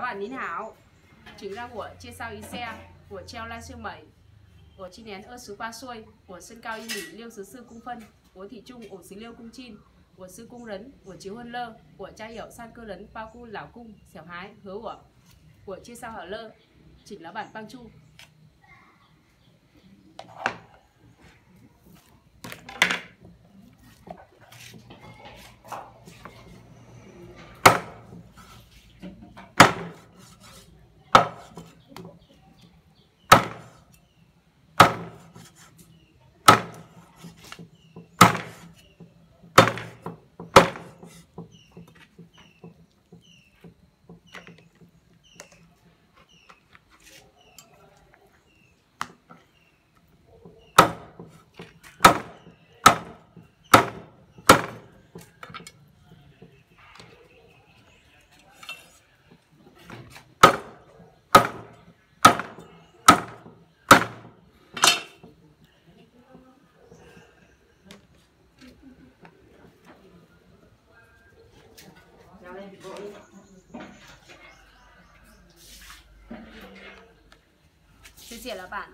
các bạn nín hảo chính là của chia sao y xe, của treo la siêu mẩy của chi nén ơ sứ qua xuôi, của sân cao y mỹ liêu sứ sư cung phân, của thị trung ổ sứ liêu cung chin, của sư cung rấn, của chiếu hân lơ, của cha hiệu san cơ rấn, bao cu lão cung, xẻo hái, hứa của của chia sao hở lơ chỉnh là bản băng chu. 谢谢老板